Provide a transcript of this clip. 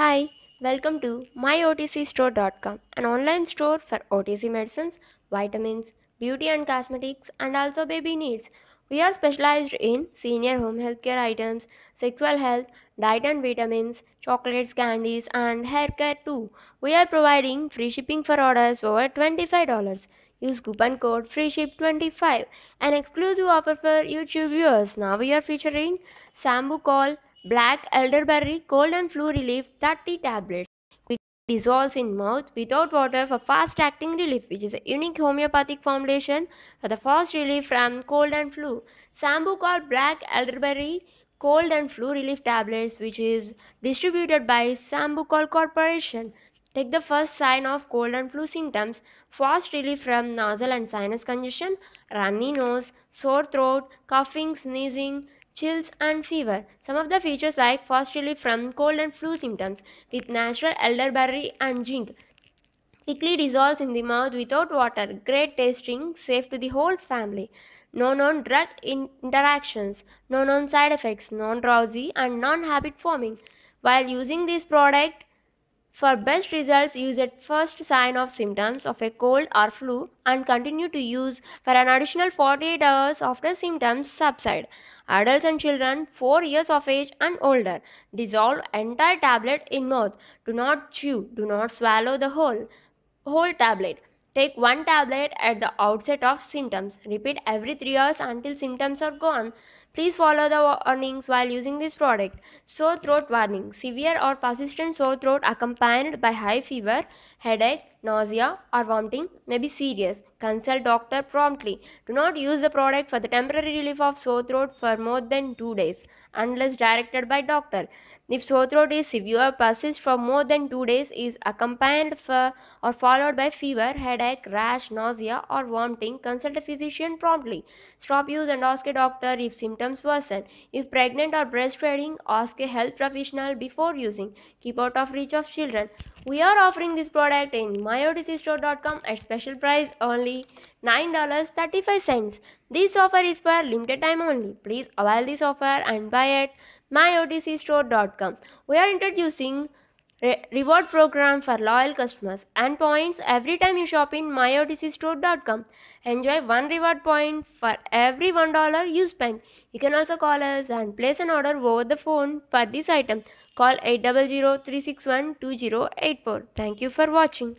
Hi, welcome to myotcstore.com, an online store for OTC medicines, vitamins, beauty and cosmetics, and also baby needs. We are specialized in senior home healthcare items, sexual health, diet and vitamins, chocolates, candies, and hair care too. We are providing free shipping for orders over $25. Use coupon code FREESHIP25, an exclusive offer for YouTube viewers. Now we are featuring Sambucol Black Elderberry Cold and Flu Relief 30 tablets. Dissolves in mouth without water for fast acting relief, which is a unique homeopathic formulation for the fast relief from cold and flu. Sambucol Black Elderberry Cold and Flu Relief Tablets, which is distributed by Sambucol Corporation. Take the first sign of cold and flu symptoms, fast relief from nasal and sinus congestion, runny nose, sore throat, coughing, sneezing, chills and fever. Some of the features like fast relief from cold and flu symptoms with natural elderberry and zinc. Quickly dissolves in the mouth without water. Great tasting, safe to the whole family. No known drug in- interactions, no known side effects, non drowsy and non habit forming. While using this product, for best results, use at first sign of symptoms of a cold or flu and continue to use for an additional 48 hours after symptoms subside. Adults and children 4 years of age and older. Dissolve entire tablet in mouth. Do not chew. Do not swallow the whole whole tablet. Take one tablet at the outset of symptoms. Repeat every 3 hours until symptoms are gone. Please follow the warnings while using this product. Sore throat warning. Severe or persistent sore throat accompanied by high fever, headache, nausea or vomiting may be serious. Consult doctor promptly. Do not use the product for the temporary relief of sore throat for more than 2 days unless directed by doctor. If sore throat is severe, persists for more than 2 days, is accompanied for or followed by fever, headache, rash, nausea or vomiting, consult a physician promptly. Stop use and ask a doctor if symptoms worsen. If pregnant or breastfeeding, ask a health professional before using. Keep out of reach of children. We are offering this product in myotcstore.com at special price only $9.35. This offer is for limited time only. Please avail this offer and buy at myotcstore.com. We are introducing re- reward program for loyal customers and points every time you shop in myotcstore.com. Enjoy one reward point for every $1 you spend. You can also call us and place an order over the phone for this item. Call 800 361 2084. Thank you for watching.